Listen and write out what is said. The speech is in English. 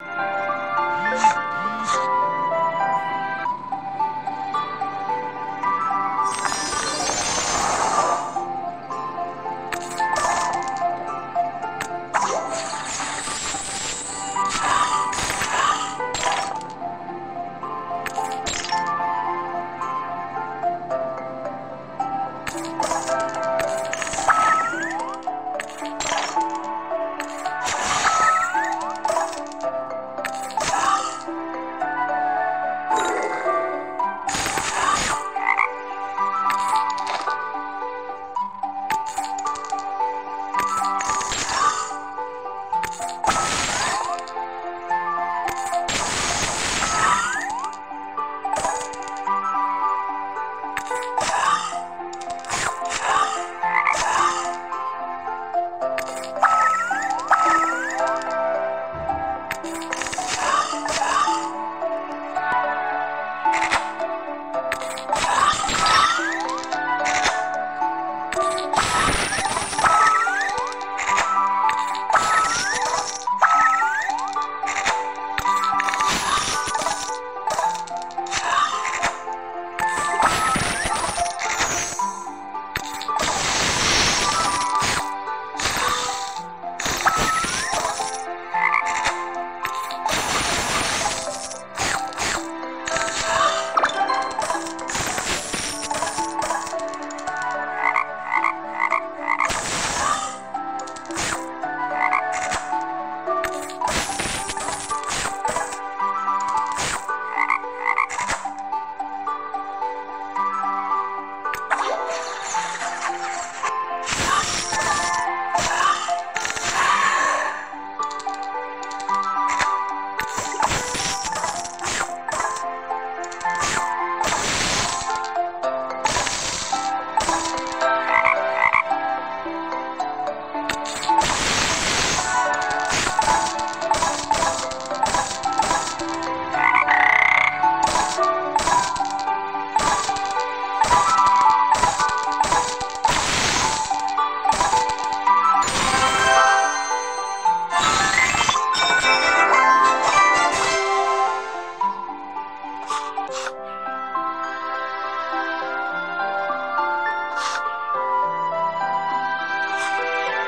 you